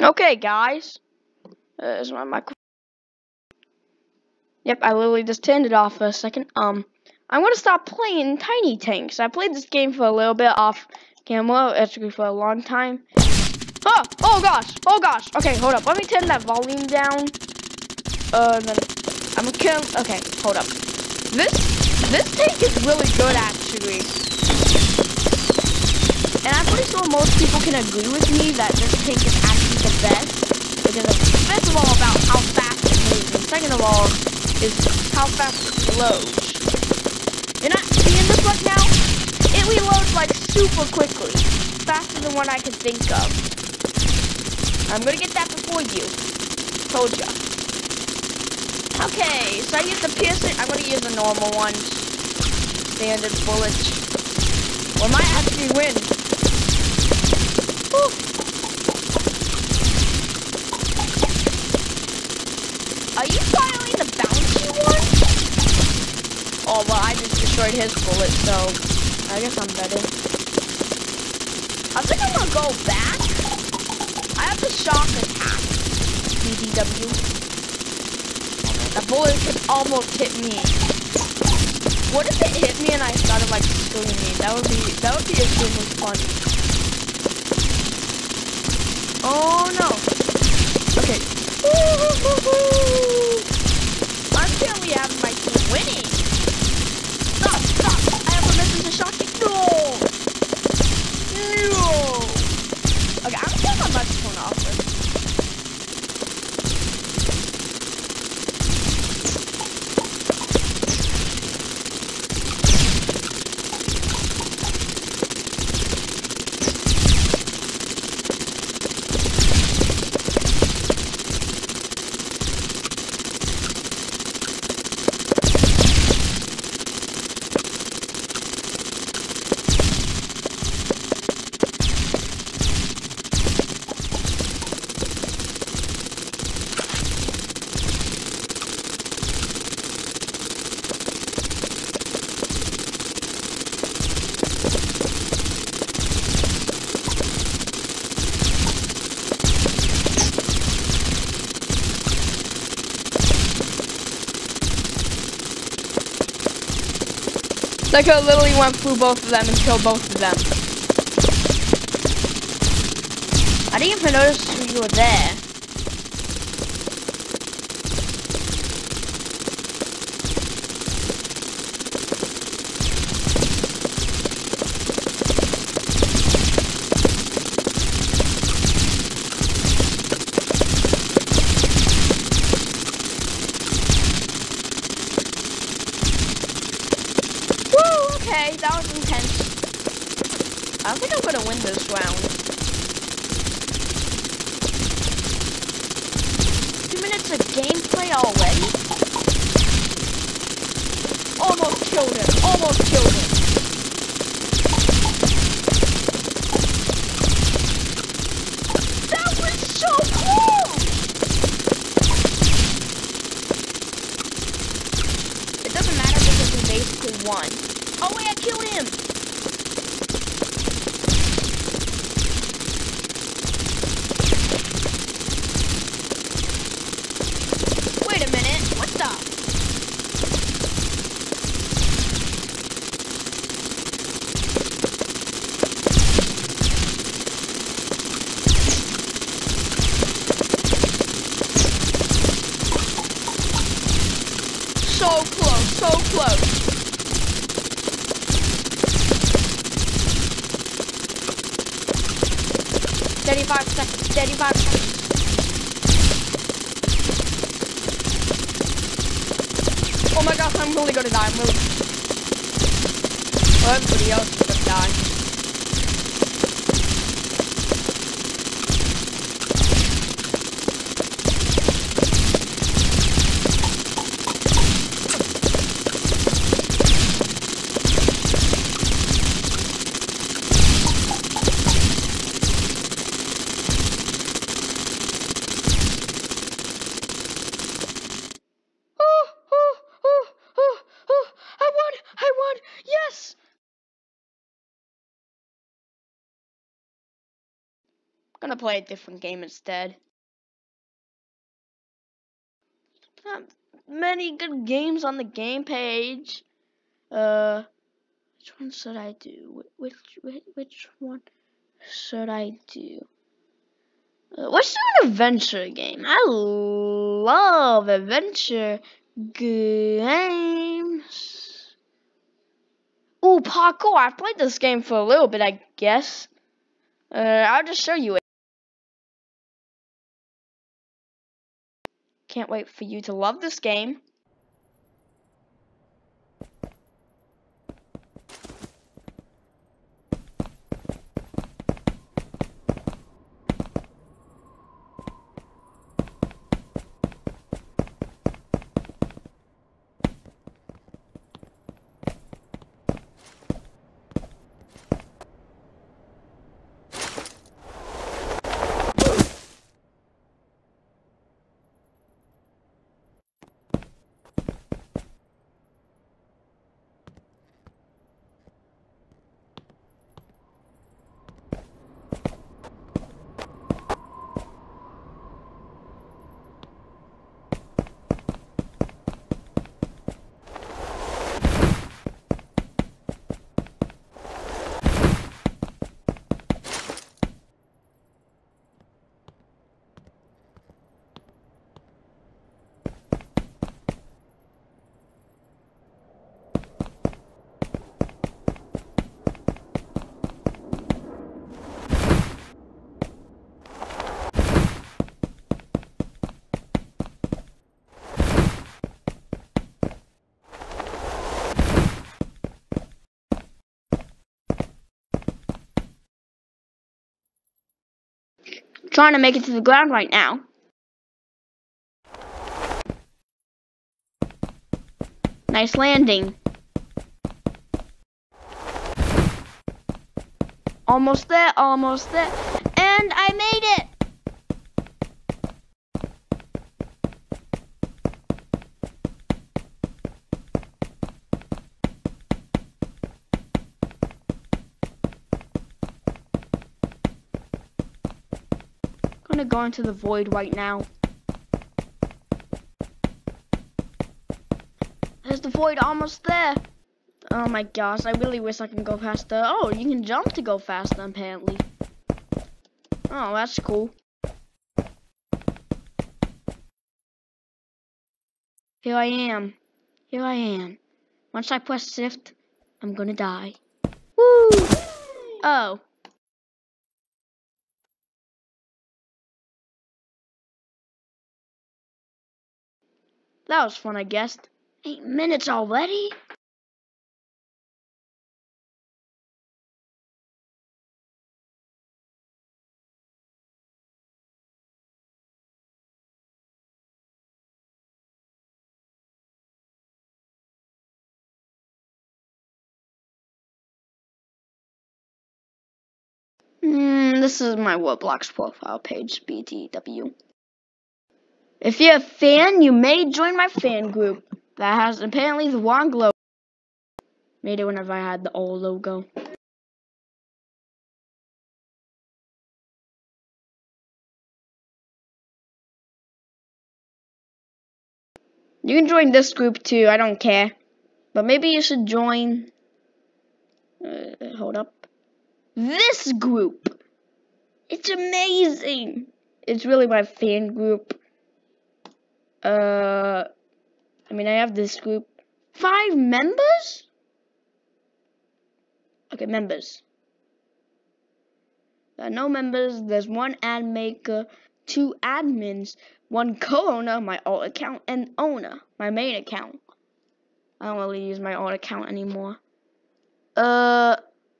Okay, guys. Uh, my microphone? Yep, I literally just turned it off for a second. Um, I'm gonna stop playing Tiny Tanks. I played this game for a little bit off camera, actually for a long time. Oh, oh gosh, oh gosh. Okay, hold up. Let me turn that volume down. Uh, then I'm gonna kill. Okay, hold up. This this tank is really good actually, and I'm pretty sure most people can agree with me that this tank is actually the best because first of all about how fast it moves, and second of all is how fast it reloads. You're not seeing this right now? It reloads like super quickly, faster than what I can think of. I'm gonna get that before you. Told ya. Okay, so I use the piercing. I'm gonna use the normal ones. Standard bullets. We might actually win. Are you firing the bouncy one? Oh, well, I just destroyed his bullet, so I guess I'm better. I think I'm gonna go back. I have the shock attack. BTW. The bullet could almost hit me. What if it hit me and I started like screaming? That would be that would be extremely funny. Oh no. Okay. I'm currently having my team winning. Stop, stop. I have a message to shock you. No. No. Okay, I'm gonna turn my microphone off first. Like I literally went through both of them and killed both of them. I didn't even notice you were there. Woo, okay, that was intense. I don't think I'm gonna win this round. Two minutes of gameplay already? Almost killed him, almost killed him. That was so cool! It doesn't matter because we basically won. Oh wait, I killed him! Wait a minute, what the? So close, so close. Thirty-five seconds. Thirty-five seconds. Oh my gosh, I'm really gonna die. I'm really. Well, everybody else is gonna die. Gonna play a different game instead. Not many good games on the game page. Uh, which one should I do? Which which, which one should I do? Uh, let's an adventure game. I love adventure games. Ooh, parkour. I've played this game for a little bit, I guess. Uh, I'll just show you it. Can't wait for you to love this game. Trying to make it to the ground right now. Nice landing. Almost there, almost there. And I made it! I'm gonna go into the void right now. There's the void almost there. Oh my gosh, I really wish I can go faster. Oh, you can jump to go faster apparently. Oh, that's cool. Here I am. Here I am. Once I press shift, I'm gonna die. Woo! Oh. That was fun, I guess. Eight minutes already? Hmm, this is my Roblox profile page, BTW. If you're a fan, you may join my fan group. That has apparently the wrong logo. Made it whenever I had the old logo. You can join this group too, I don't care. But maybe you should join... Uh, hold up. This group! It's amazing! It's really my fan group. Uh, I mean, I have this group. Five members? Okay, members. There are no members. There's one ad maker, two admins, one co-owner, my alt account, and owner, my main account. I don't really use my alt account anymore. Uh,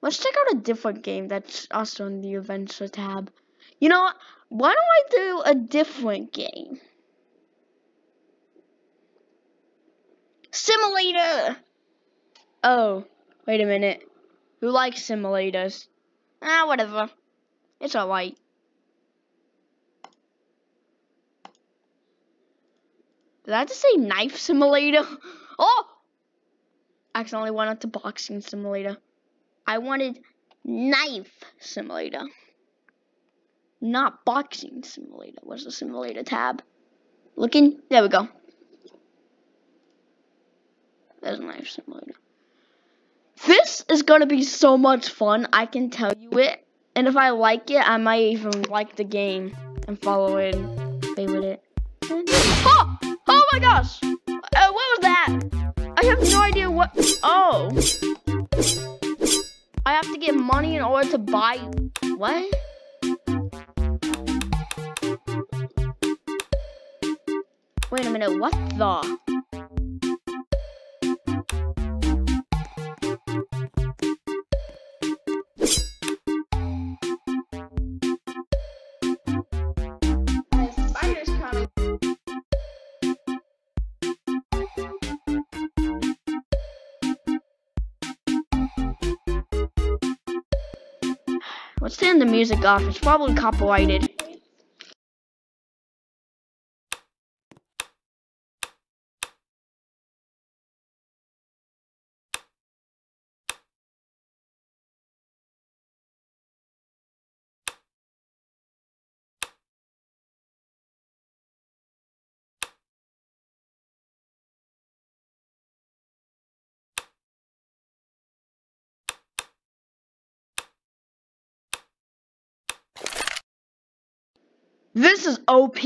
let's check out a different game that's also in the adventure tab. You know? Why don't I do a different game? Simulator! Oh, wait a minute. Who likes simulators? Ah, whatever. It's alright. Did I just say knife simulator? Oh! Accidentally went up to boxing simulator. I wanted knife simulator. not boxing simulator. What's the simulator tab? Looking? There we go. Simulator. This is gonna be so much fun. I can tell you it. And if I like it, I might even like the game and follow it and play with it. Oh! Oh my gosh! Uh, what was that? I have no idea what. Oh. I have to get money in order to buy. What? Wait a minute, what the? Let's turn the music off. It's probably copyrighted. This is OP.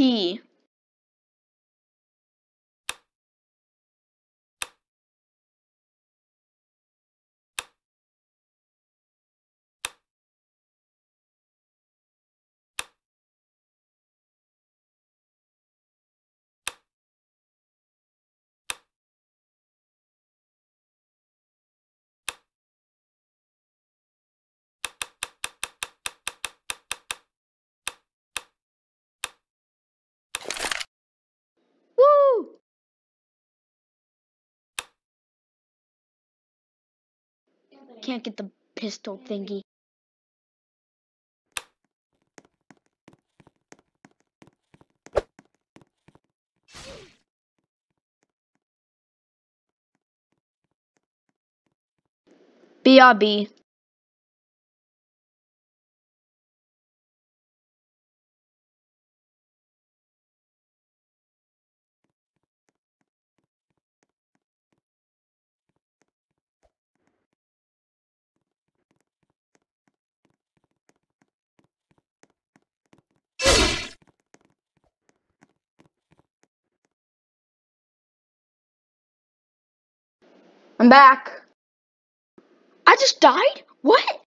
Can't get the pistol thingy. BRB. I'm back. I just died? What?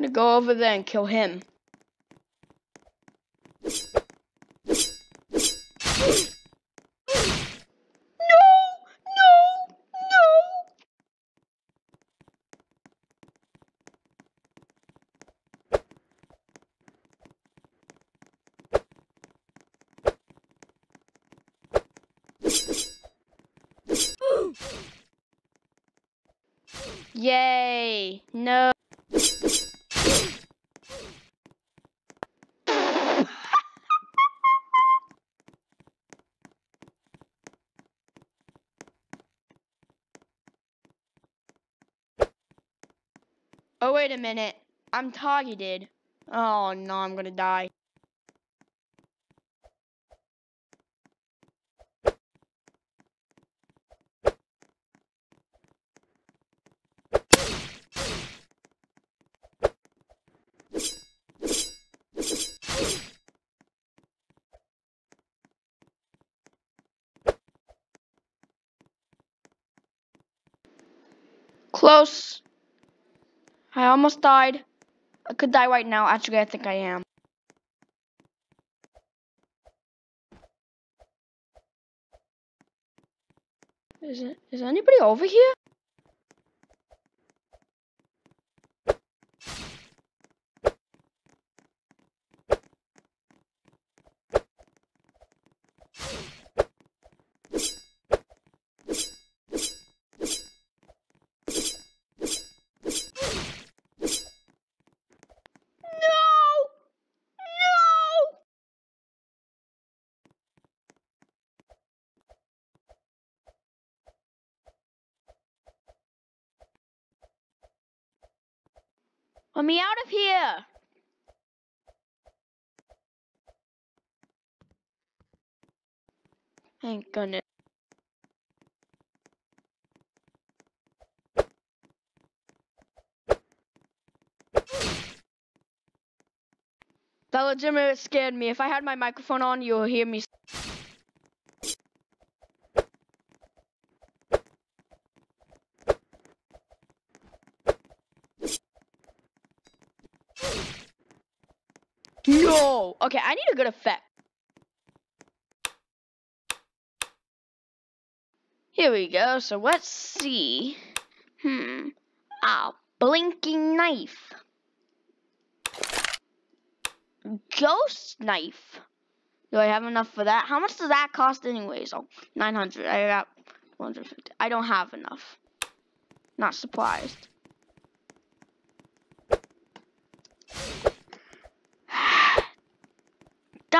I'm gonna go over there and kill him. No! No! No! Yay! No. Oh, wait a minute. I'm targeted. Oh, no, I'm gonna die. Close. I almost died. I could die right now. Actually, I think I am. Is it? Is anybody over here? Let me out of here! Thank goodness. That legitimately scared me. If I had my microphone on, you'll hear me. No! Okay, I need a good effect. Here we go. So let's see. Hmm. Ah, blinking knife. Ghost knife. Do I have enough for that? How much does that cost anyways? Oh, 900. I got 150. I don't have enough. Not surprised.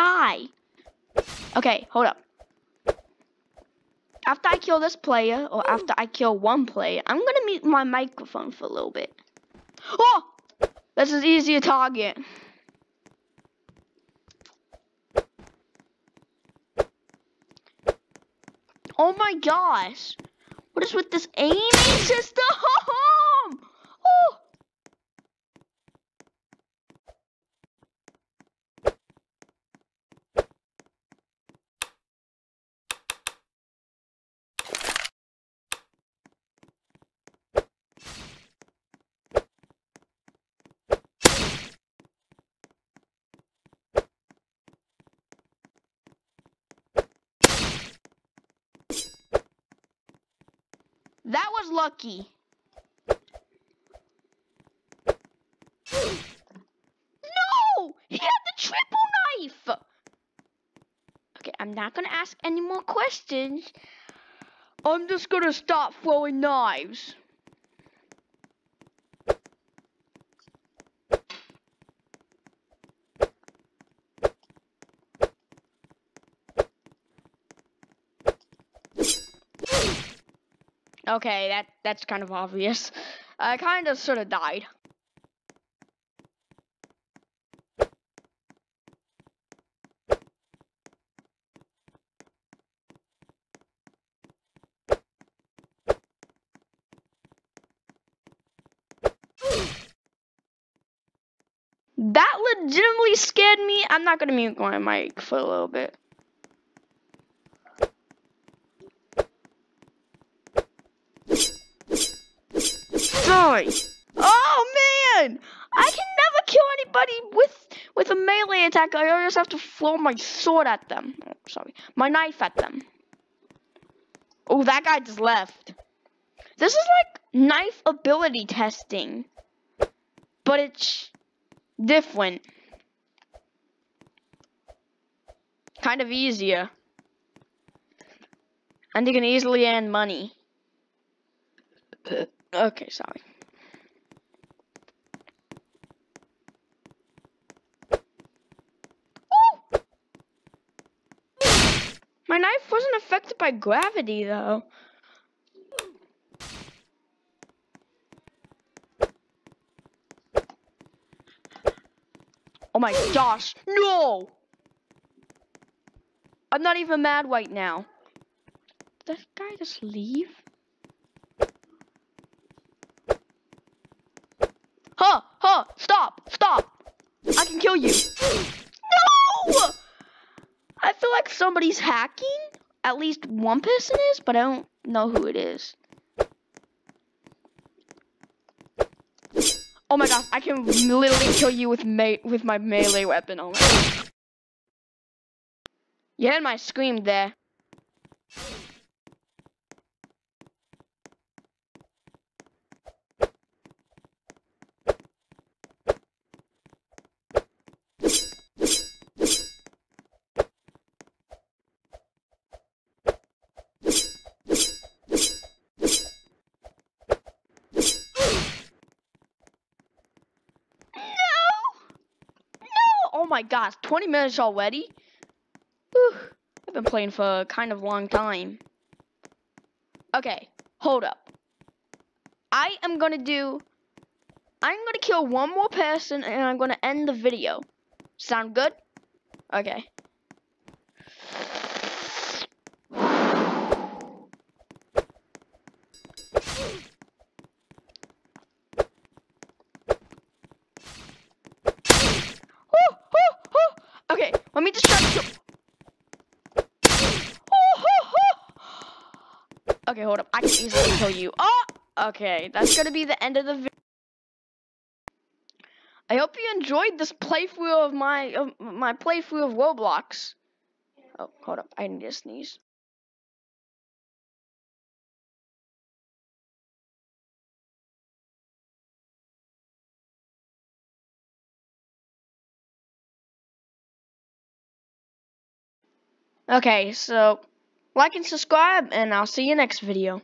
Die! Okay, hold up. After I kill this player, or after I kill one player, I'm gonna mute my microphone for a little bit. Oh! This is easier target. Oh my gosh. What is with this aiming system? Oh! That was lucky. No! He had the triple knife! Okay, I'm not gonna ask any more questions. I'm just gonna stop throwing knives. Okay, that that's kind of obvious. I kind of sort of died. That legitimately scared me. I'm not gonna mute my mic for a little bit. Oh man! I can never kill anybody with with a melee attack. I always have to throw my sword at them. Oh, sorry, my knife at them. Oh, that guy just left. This is like knife ability testing, but it's different. Kind of easier. And you can easily earn money. Okay, sorry. My knife wasn't affected by gravity, though. Oh my gosh, no! I'm not even mad right now. Did that guy just leave? Huh, huh, stop, stop. I can kill you. No! I feel like somebody's hacking. At least one person is, but I don't know who it is. Oh my gosh, I can literally kill you with me with my melee weapon. Oh my. You heard my scream there. My gosh, 20 minutes already? Whew. I've been playing for a kind of long time. Okay, hold up. I am gonna do. I'm gonna kill one more person and I'm gonna end the video. Sound good? Okay. Okay, let me just try to kill. Okay, hold up. I can easily kill you. Oh! Okay, that's gonna be the end of the video. I hope you enjoyed this playthrough of my of my playthrough of Roblox. Oh, hold up. I need to sneeze. Okay, so like and subscribe, and I'll see you next video.